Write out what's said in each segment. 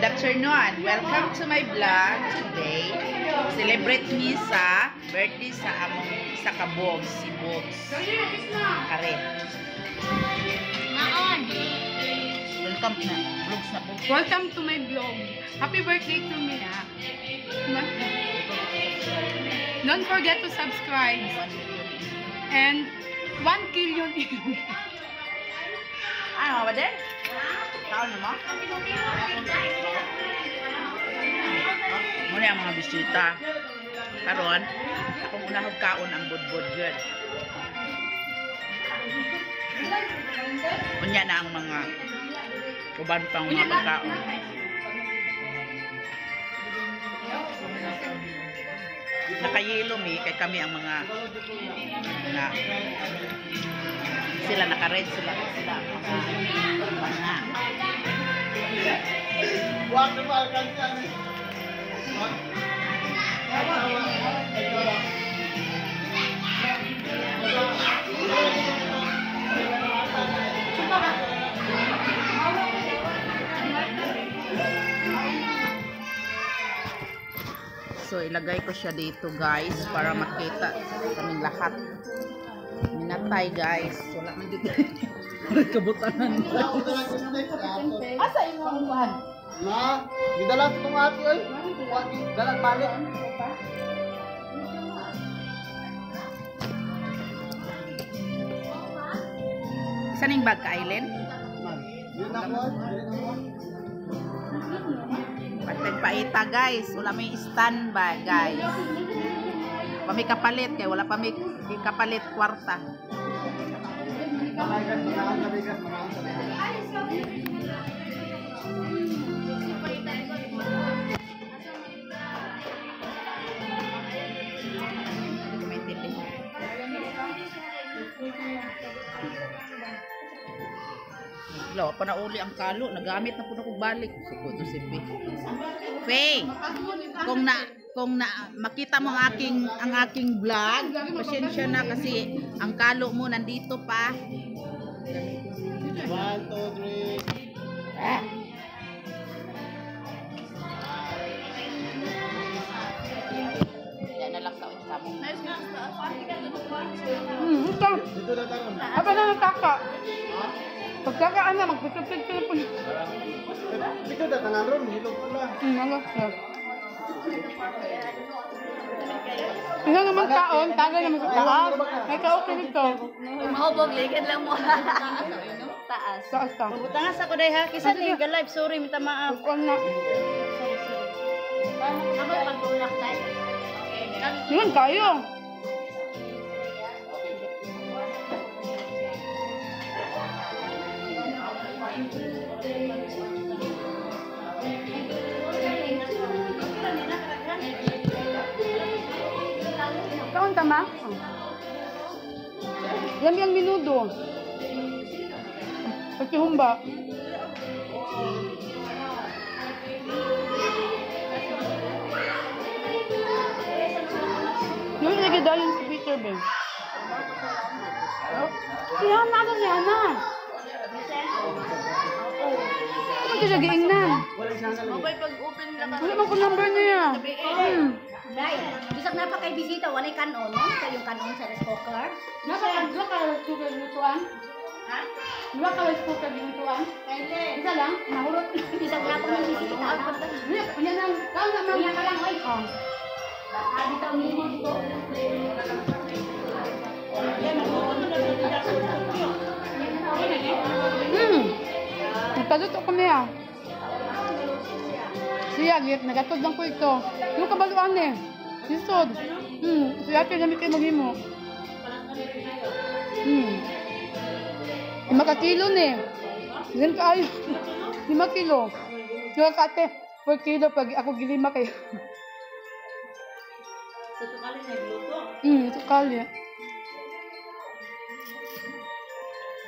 Good afternoon. Welcome to my vlog today. Celebrate me sa birthday sa among isa ka Bogs, si Bogs. Kare. Naon. Welcome na. Vlogs na po. Welcome to my vlog. Happy birthday to me. ah. Don't forget to subscribe. And 1 billion Ano ba din? Na mo? Muna ang mga bisita. Karon, akong unahog kaon ang budbud good. Unya na ang mga uban pang mga pagkaon. Nakayelo mi kay kami ang mga na sila naka-red sila sila mga Huwag na maalkansan. So ilagay ko siya dito guys para makita kaming lahat. Minatay guys. Wala man dito. Kabutanan. Asa imo ang kuhan? Na, gidala ko nga ati oy. Dalag balik. Isa ning bag ka Aileen? Yun ako. Patag paita guys. Wala may standby guys. Pami kapalit kay wala pa may kapalit kwarta. Malagas, malakas, malakas, malakas. Lo, pa na uli ang kalo, nagamit na po na kong balik. Suko to si P. Faye, kung na kung na makita mo ang aking ang aking vlog, pasensya na kasi ang kalo mo nandito pa. One, two, three. Ah. Yan na lang sa unsa mo. Hmm, ito. Dito na tayo. Apa na nataka? Pagkakaan na, magpipipig po. Dito na tanan ron. Dito pula. Hmm, ano? Ano naman kaon? Taga naman sa taas. May kaokay nito. Mahubog, ligid lang mo. Taas. Taas ka. Butangas ako dahil ha. Kisa ni ga live, sorry, mita maaf. Kuan na. Ako pagtulak tayo. Yun, kayo. Tama? Yan yung minudo. Pagkihumba. Yung lagi dahil sa Peter Ben. Si Hana ka si Hana. Ano ito siya giingnan? Mobile pag-open lang Wala man ko number niya. Hmm. Dai, bisag na pa kay bisita, walay kanon, no? Kayong kanon sa rice cooker. Nasa ka dua ka suka lutuan? Ha? Dua ka suka lutuan? Isa lang, nahurot. Bisag na pa ng bisita. Nang, kau na mang. Unya ka lang, oy. Oh. Dito ang mini dito. Hmm. Nagpaluto ko niya. Siya, git, nagatod lang ko ito. Yung kabaluan eh. Lisod. Hmm. Si ate namin kayo maghimo. Hmm. Lima ka kilo ni. Ganun ka ayo. Lima kilo. Yung ka ate, 4 kilo pag ako gilima kayo. Sa tukalin na gluto. Hmm, ito kali.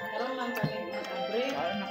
Karon lang kami